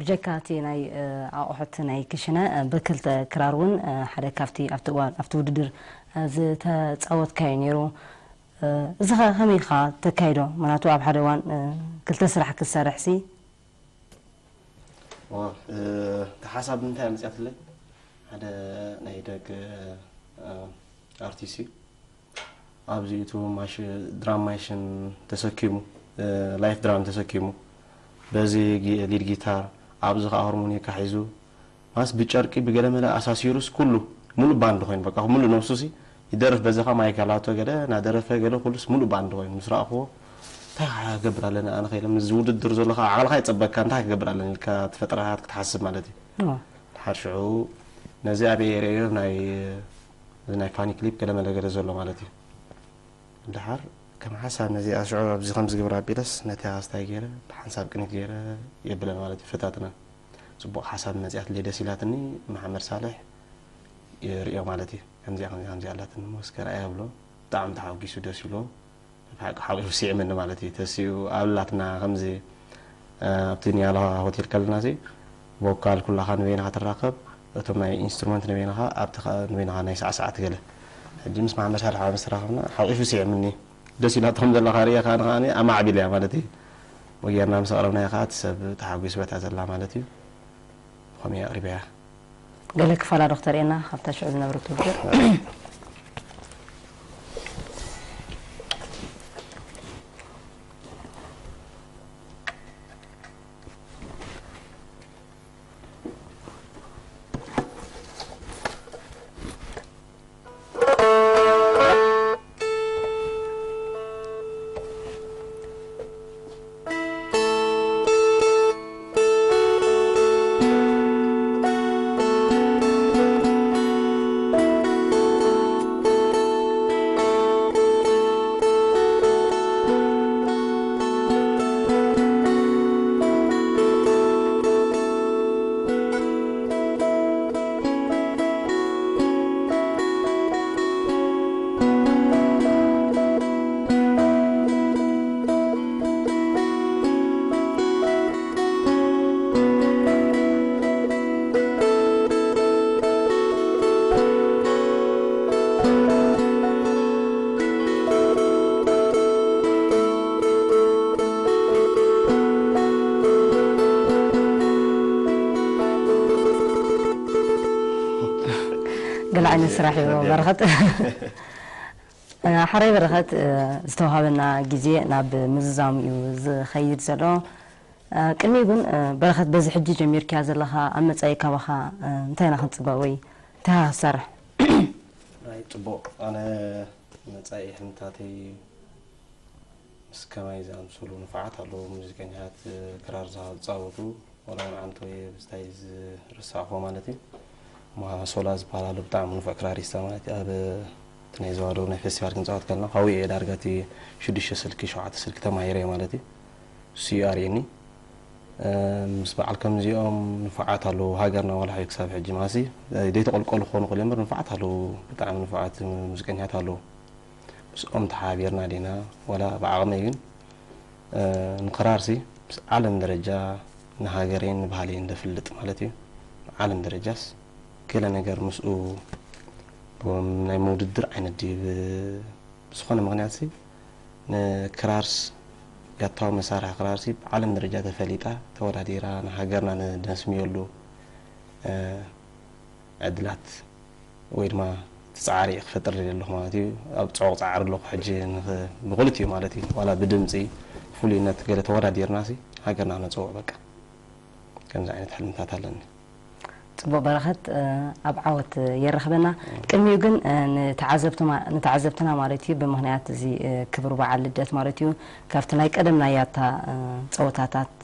ብጀካ እቲ ናይ እ፣ ኣቑሑት ናይ ክሽነ እ፣ ብክልተ ክራር እውን እ፣ ሓደ ካብቲ ኣብቲ እዋን ኣብቲ ውድድር እ፣ ዝተፃወትካዮ ነይሩ እ፣ እዚ ኸ ከመይ ኢኻ ተካይዶ ምክንያቱ ኣብ ሓደ እዋን እ፣ ክልተ ስራሕ ክሰርሕ ሲ እቲ ሓሳብ ምንታይ እያ መፅያትለይ ሓደ ናይ ደግ ኣርቲስት እዩ ኣብዚ እቲ ማሽ ድራም ማሽን ተሰኪሙ ላይፍ ድራም ተሰኪሙ በዚ ጊ- ሊድ ጊታር ኣብዚ ከዓ ሃርሞኒካ ሒዙ ማስ ብጨርቂ ብገለመለ ኣሳሲሩስ ኩሉ ሙሉእ ባንድ ኮይኑ በቃ ሙሉእ ነብሱ ሲ ይደርፍ በዚ ከዓ ማይክ ኣላቶ ገለ እናደረፈ ገለ ኩሉስ ሙሉእ ባንድ ኮይኑ ምስ ረኣኽዎ እንታይ ከዓ ክገብር ኣለና ኣነ ከይለ ምስ ውድድር ዘሎ ከዓ ዓቕልካ ይፀበቅካ እንታይ ክገብር ኣለና ኢልካ ትፈጥረካ ክትሓስብ ማለት እዩ ኦ፣ ድሓር ሽዑ ነዚ ኣብ ኤሪዮ ናይ እዚ ናይ ፋኒ ክሊፕ ገለመለ ገለ ዘሎ ማለት እዩ ድሓር ከም ሓሳብ ነዚ ሽዑ ኣብዚ ከም ዝግብር ኣቢለስ ነቲ ኣስታይ ገይረ ብሓንሳብ ቅኒት ገይረ የብለን ማለት እዩ ፈታትና ፅቡቅ ሓሳብ መፅያት ለ ደስ ኢላትኒ መሓመድ ሳልሕ ይርዮ ማለት እዩ ከምዚኣ ከምዚኣ ከምዚኣ ኣላትኒ መስከር ኣያ ብሎ ብጣዕሚ ተሓጒሱ ደስ ኢሎ ሓቂፉ ሲዕምኒ ማለት እዩ ተሲኡ ኣብላትና ከምዚ ኣብቲ ኒያላ ሆቴል ከለና ሲ ቮካል ኩላኻ ንበይናኻ ትራኸብ እቶም ናይ ኢንስትሩመንት ንበይናኻ ኣብቲ ንበይናኻ ናይ ሳዕሳዓት ገለ ሕጂ ምስ ማሕመድ ሳልሕ ምስ ተራኸብና ሓቂፉ ሲዕምኒ ደስ ኢላቶም ዘለካ ርአኻ ንከዓ ኣማዕቢል እያ ማለት እዩ ወጌርና ምስ ኣቕረብናዮ ከዓ እቲ ሰብ ተሓጒስ በታ ዘላ ማለት እዩ ከመይ ኣቕሪበያ ገለ ክፋላ ዶክተር ኤና ካብታ ሽዑ ዝነበረት ውድድር ስራሕ እዩ በረኸት ሓረይ በረኸት እ፣ ዝተዋሃበና ግዜ ናብ ምዝዛም እዩ ዝኸይድ ዘሎ እ፣ ቅድሚ ግን እ፣ በረኸት በዚ ሕጂ ጀሚርክያ ዘለኻ ኣብ መፃኢ ካባኻ እ፣ እንታይ ኢና ክንፅበቅ ወይ እንታይ ኢኻ ክሰርሕ ናይ ፅቡቅ ኣነ መፃኢ ሕልምታተይ ምስ ከማይ ዝኣምሰሉ ንፋዓት ኣለዉ ሙዚቀኛታት እ፣ ክራር ዝፃወቱ ወላ ንዓንቲ ወይ ብስታይ ዝርሳዕኾ ማለት እዩ ማ ሶላ ዝበሃል ኣሎ ብጣዕሚ ንፉዕ ክራሪስታ ማለት እዩ ኣብ እቲ ናይ ዘዋዶ ናይ ፌስቲቫል ክንፃወት ከለና ካብኡ እየ ዳርጋ እቲ ሽዱሽተ ስልኪ ሸውዓተ ስልኪ ተማሂረ እየ ማለት እዩ እሱ እዩ ኣርየኒ እ፣ ምስ በዓል ከምዚኦም ንፉዓት ኣለዉ ሃገርና ወላሒ ክሳብ ሕጂ ማሲ ደይተቆልቆሉ ክኾኑ ክእል እምበር ንፉዓት ኣለዉ ብጣዕሚ ንፉዓት ሙዚቀኛታት ኣለዉ ምስኦም ተሓቢርና ዲና ወላ ብዓቕመይ ግን እ፣ ንክራርሲ ምስ ዓለም ደረጃ ንሃገረይን ንባህለይን እንደፍልጥ ማለት እዩ ዓለም ደረጃስ ገለ ነገር ምስኡ ብም ናይ መውድድር ዓይነት ድዩ ብዝኾነ ምክንያት ሲ ንክራርስ ያታዊ መሳርሒ ክራርሲ ብዓለም ደረጃ ተፈሊጣ ተወዳዲራ ንሃገርና ነስምየሉ እ፣ ዕድላት ወይ ድማ ተፃዓሪ ክፈጥር ኣለኹ ማለት እዩ ኣብ ፅዑቅ ፃዕሪ ኣለኹ ሕጂ ንኽ- ብክልቲኡ ማለት እዩ ዋላ ብድምፂ ፍሉይነት ገለ ተወዳዲርና ሲ ሃገርና ነፅውዕ በቃ ከምዚ ዓይነት ሕልምታት ኣለኒ ፅቡቅ በረኸት እ፣ ኣብ ዓወት የረኽበና ቅድሚኡ ግን እ፣ ንተዓዘብቲ- ንተዓዘብትና ማለት እዩ ብምክንያት እዚ እ፣ ክብሪ በዓል ልደት ማለት እዩ ካብቲ ናይ ቀደም ናያታ እ፣ ፀወታታት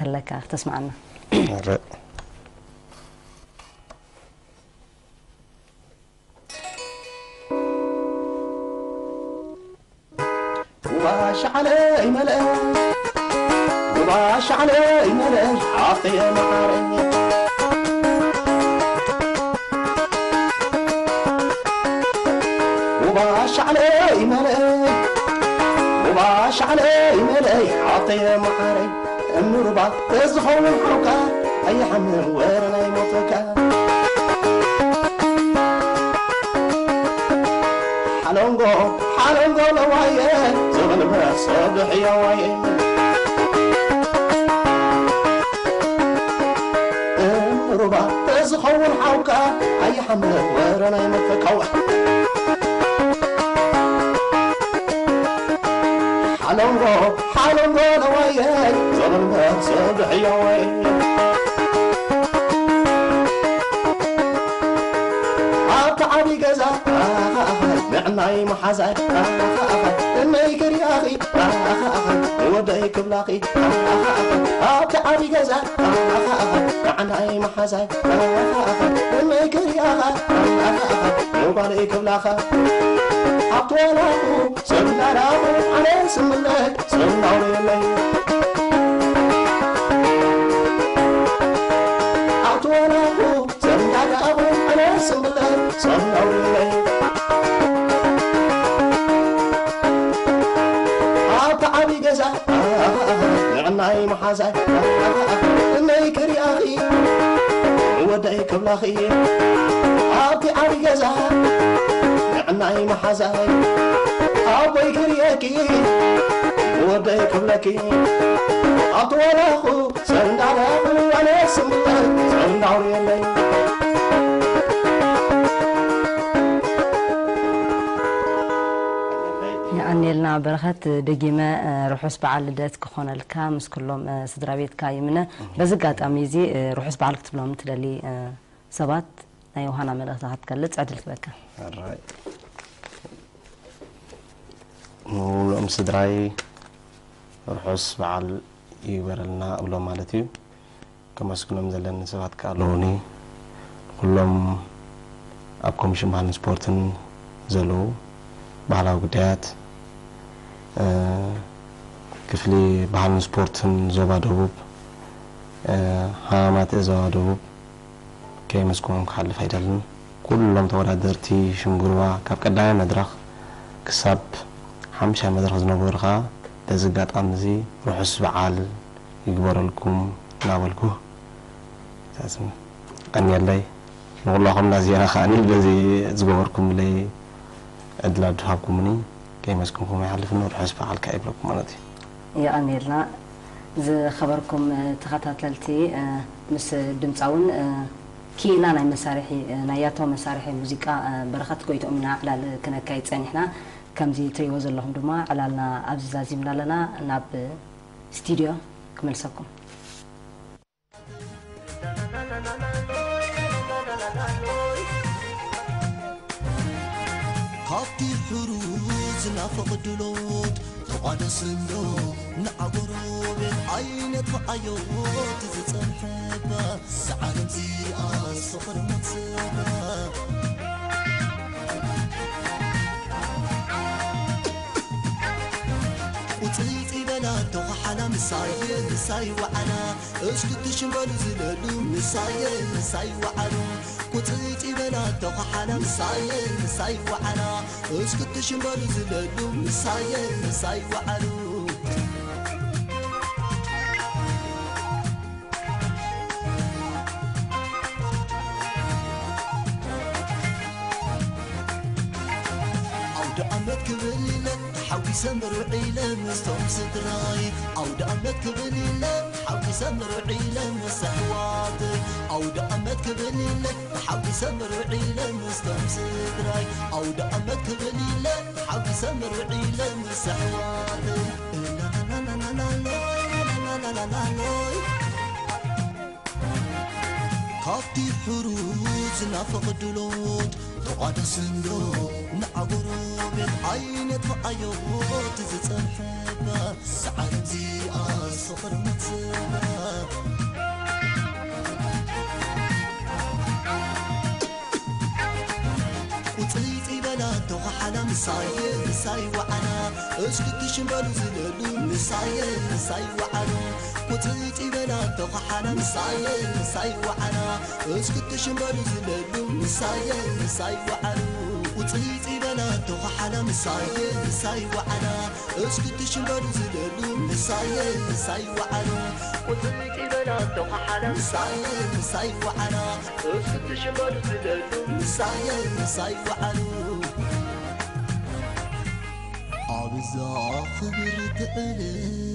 ተለካ ክተስማዓና ንርእ وباش علي ملأ وباش علي ملأ حاطي معري تزحو الحرقة أي حمي غوير لا يموتك. حلونغو حلونغو لواية زغل ما صبح يا وين ربع تزحو الحرقة أي حمي غوير لا يموتك. حلونغو حلونغو لواية. ما تصبح يا ويل عطعبي جزا نعمي محزا مي كرياخي وديك بلاقي عطعبي جزا نعمي محزا مي كرياخا وباليك بلاخا عطوالاه سمنا راو على سمنا سمنا ولي ኣዛይ እነይ ከሪኣ ኽኢ ወዳይ ክብላ ኽእየ ኣብቲ ዓብ ገዛ ንዕናይ መሓዛይ ኣቦይ ከሪአኪ ወዳይ ክብለኪ ኣብቲ ወላኹ ሰንዳለኹ ኣነ ስምለ ሰንዳውርየለይ የአኔልና በረኸት ደጊመ ርሑስ በዓል ልደት ክኾነልካ ምስ ኩሎም ስድራ ቤትካ ይምነ በዚ ኣጋጣሚ እዚ ርሑስ በዓል ክትብሎም ትደሊ ሰባት ናይ ውሃና መልእኽቲ ክትገልፅ ዕድል ክበካ ኣራይ ንብሎም ስድራይ ርሑስ በዓል ይግበረልና እብሎም ማለት እዩ ከመስግኖም ዘለኒ ሰባት ከ ኣለውኒ ኩሎም ኣብ ኮሚሽን ባህልን ስፖርትን ዘለዉ ባህላዊ ጉዳያት ክፍሊ ባህልን ስፖርትን ዞባ ደቡብ ሃማማት ዞባ ደቡብ ከይመስግኖም ክሓልፍ ኣይደልን ኩሎም ተወዳደርቲ ሽምጉርባ ካብ ቀዳማይ መድረኽ ክሳብ ሓምሻይ መድረኽ ዝነበሩ ከዓ በዚ ኣጋጣሚ እዚ ርሑስ በዓል ይግበረልኩም እናበልኩ ቀኒየለይ ንኩላኹም እናዚአና ከዓኒ በዚ ዝገበርኩምለይ ዕድል ኣድሃብኩምኒ ከይመስግንኩም ኣይሓልፍኒ ርሑስ በዓል ካ ይብለኩም ማለት እዩ የአኔልና ዝኸበርኩም ተኸታተልቲ ምስ ድምፃውን ኪኢልና ናይ መሳርሒ ናይ ያቶ መሳርሒ ሙዚቃ በረኸት ጎይቶኦም ኢና ዕላል ክነካይድ ፀኒሕና ከምዚ ትሪእዎ ዘለኹም ድማ ዕላልና ኣብዚ ዛዚምና ኣለና ናብ ስቱድዮ ክመልሰኩም ካብቲ ዝናፈቕዱ ሎት ተቓደስሎ ንዓጎሮ ቤት ዓይነት ዓዮት ዝፀንሐባ ሰዓለም ዚኣ ስኽርመትስባ مصاير مصاي وعنا اسكت شمال زلالو مصاير مصاي وعنا كتيت إبنا تقحنا مصاير مصاي وعنا اسكت شمال زلالو مصاير مصاي وعنا عود عمد كبلي لك حاوي سمر وعيلة مستوم سدراي عود عمد كبليلة حاوي سمر وعيلة مسحوات عود عمد كبليلة حاوي سمر وعيلة مستوم سدراي عود عمد كبليلة حاوي سمر وعيلة مسحوات لا لا لا لا لا لا لا لا لا لا لا ካብቲ ሕሩዝ ናፍቕ ኦደስሉ ንዓጉሩ ብዓይነት ኣዮት ዝፀፈባ ሰዓት እዚኣ ፍቕሪ መፅባ ውፅይፅ ይበላ ዶኻ ሓላ ምሳየ ምሳይ ዋዓላ እስክትሽንበሉ ዝደሉ ምሳየ ምሳይ ዋዓላ وتيتبنا تخحنا مساي مساي وعنا. أسكت شمال زلل مساي مساي وعنا. وتيتبنا تخحنا مساي مساي وعنا. أسكت شمال زلل مساي مساي وعنا. وتيتبنا تخحنا مساي مساي وعنا. أسكت شمال زلل مساي مساي وعنا. عبزا خبر تقلب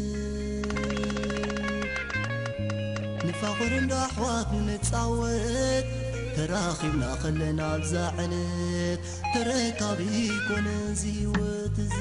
ንፋቑር እንዶ ኣሕዋት ንፃወት ተራኺብና ኸለና ኣብዛ ዕለት ተረካቢ ኮነ እዚ ህይወት እዚ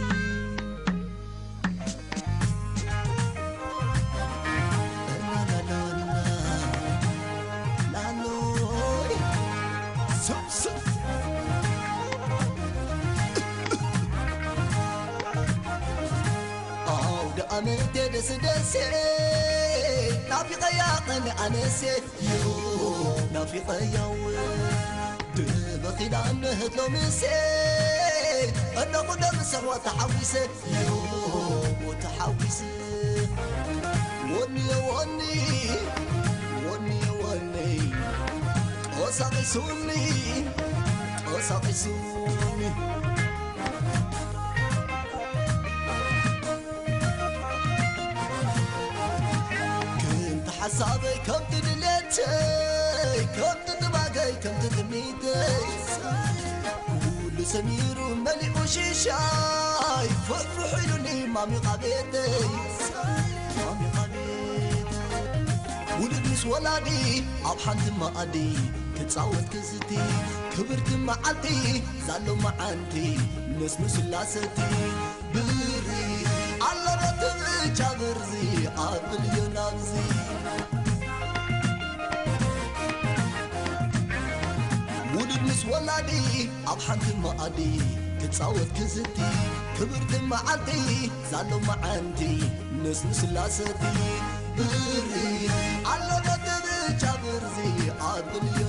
طيو دبقي لعنه تلومسي أنا كم تدميتي كل سمير ملئ شيشاي فرح حلوني مامي قابيتي مامي قابيتي ولد مس ولادي أب حنت ما أدي كتصاوت كزتي كبرت معلتي زالو معانتي نسنو سلاستي بري على رتب جابرزي أقل ወላዲ ኣብ ሓንቲ መኣዲ ክፃወት ክዝቲ ክብርቲ መዓልቲ ዛሎ መዓንቲ ንስሉ ስላሰቲ ብሪ ኣለበትብቻ ብርዚ ኣድንዩ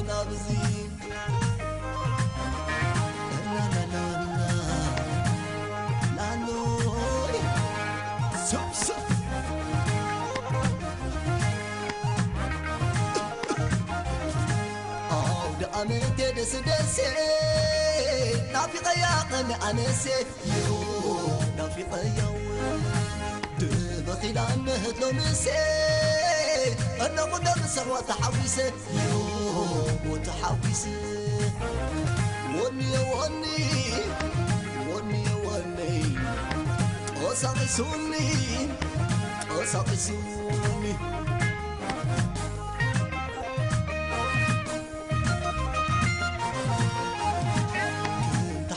دس نافي قياقن أنس يو نافي قياو دبخيل عنهت لو مسي. أنا قدام سروة تحويسة يو وتحويسة وني وني وني وني. قصقصوني قصقصوني كنت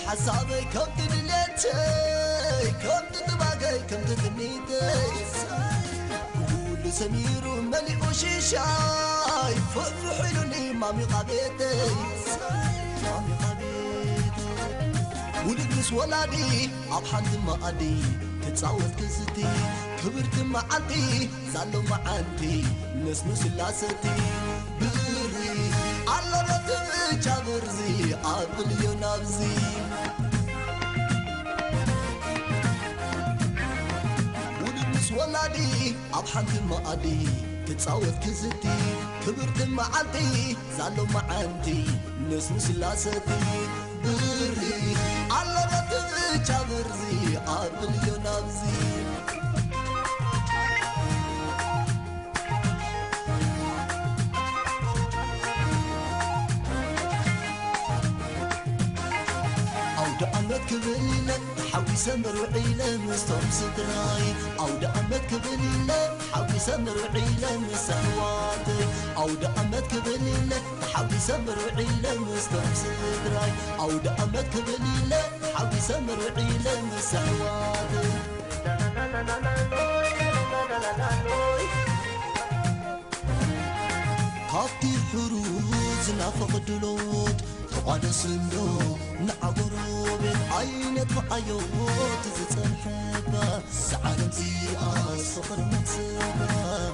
حسابي كم تدليتي كم تدباقي كم تدنيتي كل سمير ملئ شيشاي فرح حلوني مامي قابيتي. مامي قابيتي. ولد مس ولادي أب حد ما أدي تتصاوت كزتي. كبرت معلتي زالو معانتي نسنو سلاستي بري على رتب جابرزي أقل ينابزي حد ما أدي تتصاوت كزتي كبرت معلتي زالو معانتي نسنو سلاستي بري. على رتب جابرزي أقل ينابزي عود أمد كبليلة حوي سمر وعيلة مستوم ستراي عود أمد كبليلة حوي سمر وعيلة مسحوات عود أمد كبليلة حوي سمر وعيلة مستوم ستراي عود أمد كبليلة حوي سمر وعيلة مسحوات ካብቲ ሕሩዝ ናፈቕ على النوم نعبرو بالعينك وعيوت زي تنحبها سعادتي أصفر مكسبها